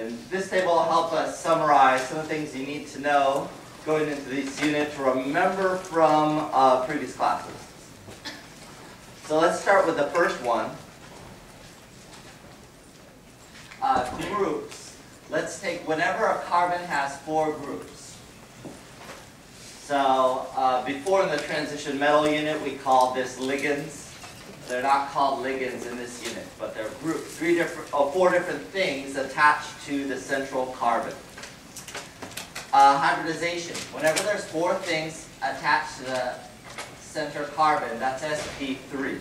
And this table will help us summarize some of the things you need to know going into this unit to remember from uh, previous classes. So let's start with the first one. Uh, groups. Let's take whenever a carbon has four groups. So uh, before in the transition metal unit, we called this ligands. They're not called ligands in this unit, but they're group, three different, oh, four different things attached to the central carbon. Uh, hybridization. Whenever there's four things attached to the center carbon, that's sp3.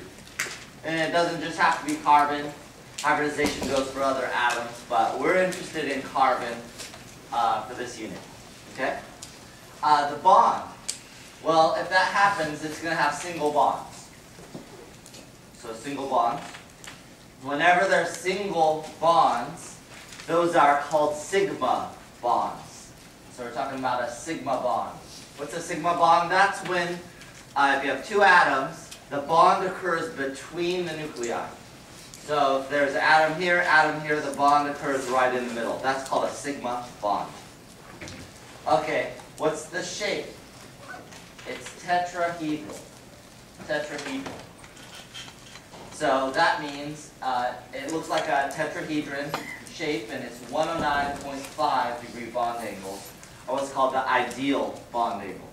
And it doesn't just have to be carbon. Hybridization goes for other atoms, but we're interested in carbon uh, for this unit. Okay? Uh, the bond. Well, if that happens, it's going to have single bonds. So single bonds. Whenever there's single bonds, those are called sigma bonds. So we're talking about a sigma bond. What's a sigma bond? That's when, uh, if you have two atoms, the bond occurs between the nuclei. So if there's an atom here, atom here, the bond occurs right in the middle. That's called a sigma bond. Okay, what's the shape? It's tetrahedral. Tetrahedral. So that means uh, it looks like a tetrahedron shape and it's 109.5 degree bond angles, or what's called the ideal bond angle.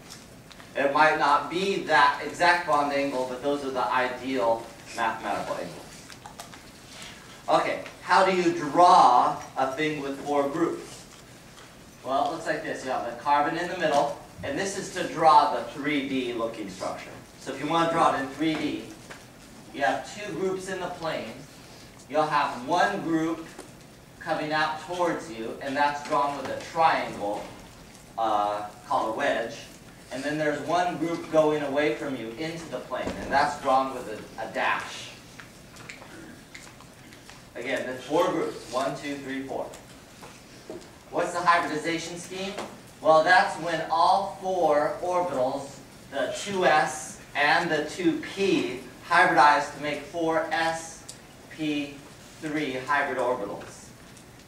It might not be that exact bond angle, but those are the ideal mathematical angles. Okay, how do you draw a thing with four groups? Well, it looks like this. You have the carbon in the middle, and this is to draw the 3D looking structure. So if you want to draw it in 3D, you have two groups in the plane. You'll have one group coming out towards you, and that's drawn with a triangle uh, called a wedge. And then there's one group going away from you into the plane, and that's drawn with a, a dash. Again, there's four groups. One, two, three, four. What's the hybridization scheme? Well, that's when all four orbitals, the 2s and the 2p, hybridize to make four sp3 hybrid orbitals.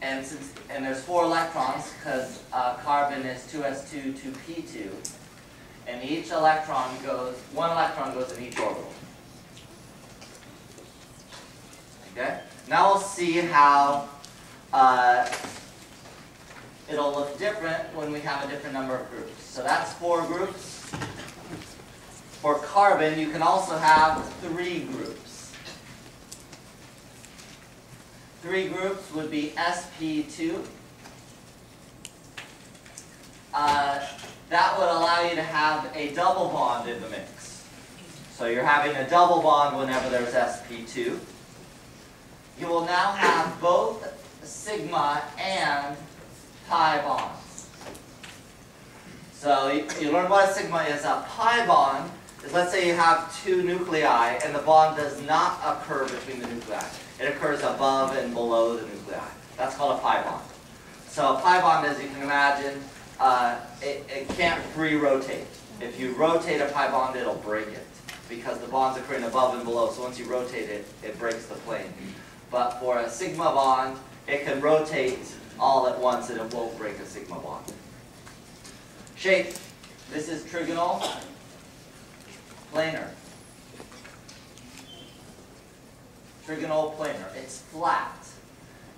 And since and there's four electrons because uh, carbon is 2s2, 2p2, and each electron goes, one electron goes in each orbital. Okay? Now we'll see how uh, it'll look different when we have a different number of groups. So that's four groups. For carbon, you can also have three groups. Three groups would be sp2. Uh, that would allow you to have a double bond in the mix. So you're having a double bond whenever there's sp2 you will now have both sigma and pi bonds. So you, you learn what a sigma is. A pi bond is, let's say you have two nuclei and the bond does not occur between the nuclei. It occurs above and below the nuclei. That's called a pi bond. So a pi bond, as you can imagine, uh, it, it can't free rotate. If you rotate a pi bond, it'll break it because the bond's occurring above and below. So once you rotate it, it breaks the plane. But for a sigma bond, it can rotate all at once and it won't break a sigma bond. Shape. This is trigonal planar. Trigonal planar. It's flat.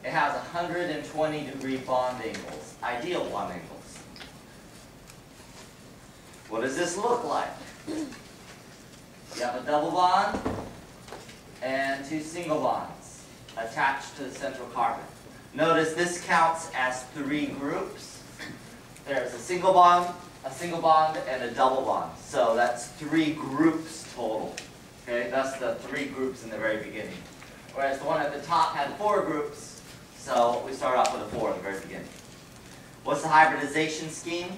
It has 120 degree bond angles, ideal bond angles. What does this look like? You have a double bond and two single bonds attached to the central carbon. Notice this counts as three groups. There's a single bond, a single bond, and a double bond. So that's three groups total. Okay, that's the three groups in the very beginning. Whereas the one at the top had four groups, so we start off with a four at the very beginning. What's the hybridization scheme?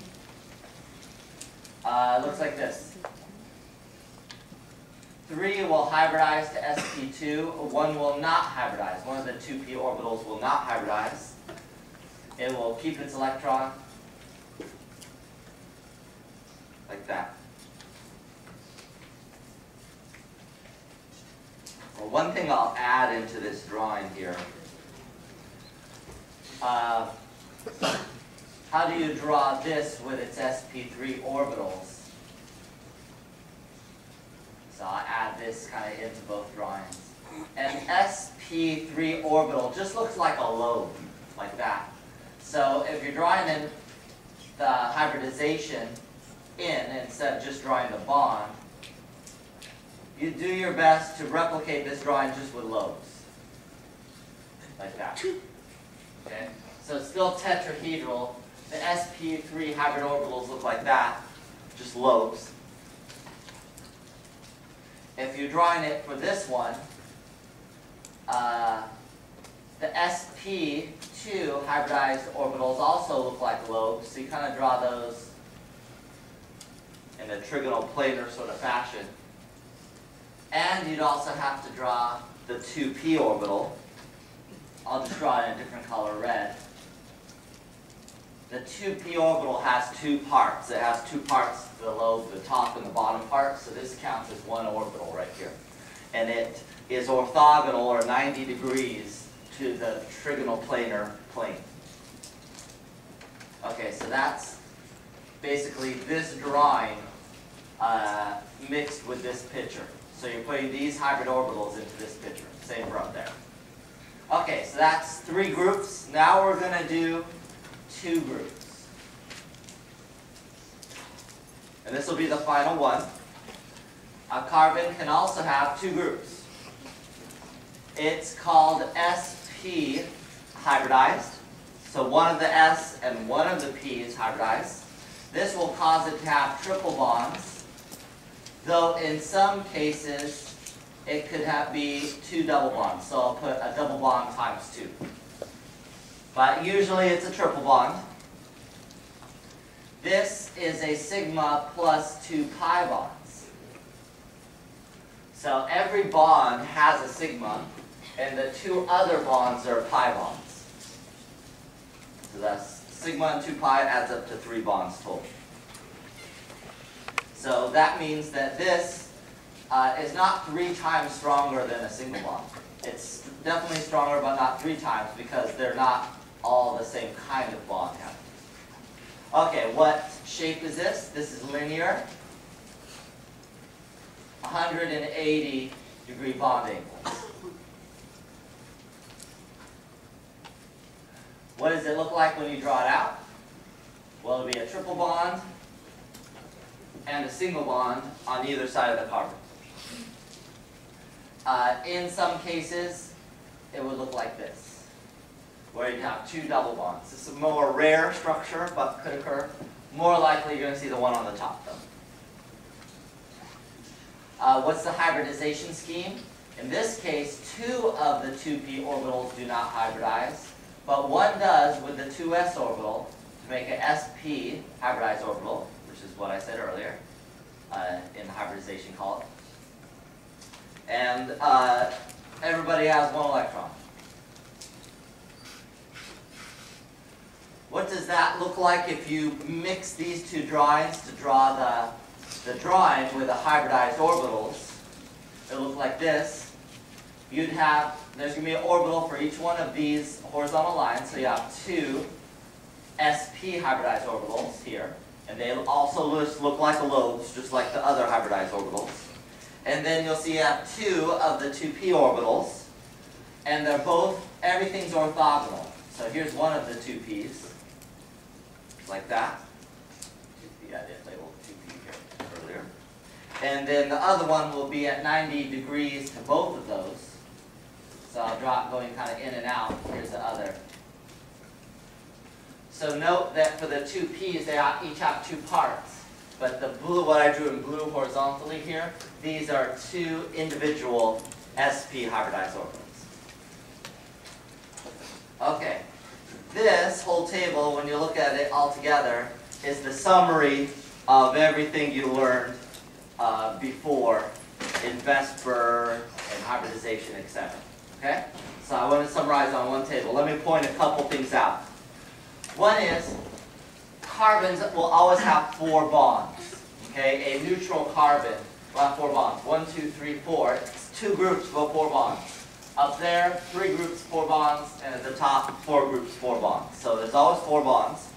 Uh, looks like this. 3 will hybridize to sp2. 1 will not hybridize. One of the 2p orbitals will not hybridize. It will keep its electron like that. Well, one thing I'll add into this drawing here. uh, how do you draw this with its sp3 orbitals? So I'll add this kind of into both drawings. An sp3 orbital just looks like a lobe, like that. So if you're drawing in the hybridization in instead of just drawing the bond, you do your best to replicate this drawing just with lobes. Like that. Okay? So it's still tetrahedral. The sp3 hybrid orbitals look like that, just lobes. If you're drawing it for this one, uh, the sp2 hybridized orbitals also look like lobes, so you kind of draw those in a trigonal planar sort of fashion. And you'd also have to draw the 2p orbital. I'll just draw it in a different color, red. The 2p orbital has two parts. It has two parts, the the top and the bottom part, so this counts as one orbital right here. And it is orthogonal, or 90 degrees, to the trigonal planar plane. Okay, so that's basically this drawing uh, mixed with this picture. So you're putting these hybrid orbitals into this picture. Same for up there. Okay, so that's three groups. Now we're going to do two groups. And this will be the final one. A carbon can also have two groups. It's called sp hybridized. So one of the S and one of the P is hybridized. This will cause it to have triple bonds, though in some cases it could have be two double bonds. So I'll put a double bond times two. But usually it's a triple bond. This is a sigma plus two pi bonds. So every bond has a sigma, and the two other bonds are pi bonds. So that's sigma and 2 pi adds up to 3 bonds total. So that means that this uh, is not 3 times stronger than a single bond. It's definitely stronger, but not 3 times, because they're not all the same kind of bond Okay, what shape is this? This is linear. 180 degree bonding. What does it look like when you draw it out? Well, it'll be a triple bond and a single bond on either side of the carbon. Uh, in some cases, it would look like this, where you have two double bonds. This is a more rare structure, but could occur. More likely, you're going to see the one on the top, though. Uh, what's the hybridization scheme? In this case, two of the 2p orbitals do not hybridize. But one does with the 2s orbital to make an sp hybridized orbital, which is what I said earlier uh, in the hybridization column. And uh, everybody has one electron. What does that look like if you mix these two drawings to draw the, the drawing with the hybridized orbitals? It looks like this. You'd have there's going to be an orbital for each one of these horizontal lines. So you have two sp hybridized orbitals here. And they also look like lobes, just like the other hybridized orbitals. And then you'll see you have two of the 2p orbitals. And they're both, everything's orthogonal. So here's one of the 2p's, like that. 2p, I did label 2p here earlier. And then the other one will be at 90 degrees to both of those. So I'll it going kind of in and out. Here's the other. So note that for the two P's, they each have two parts. But the blue, what I drew in blue horizontally here, these are two individual sp hybridized orbitals. Okay. This whole table, when you look at it all together, is the summary of everything you learned uh, before in VSEPR and hybridization, etc. Okay? So I want to summarize on one table. Let me point a couple things out. One is carbons will always have four bonds. Okay? A neutral carbon will have four bonds. One, two, three, four. It's two groups will four bonds. Up there, three groups, four bonds, and at the top, four groups, four bonds. So there's always four bonds.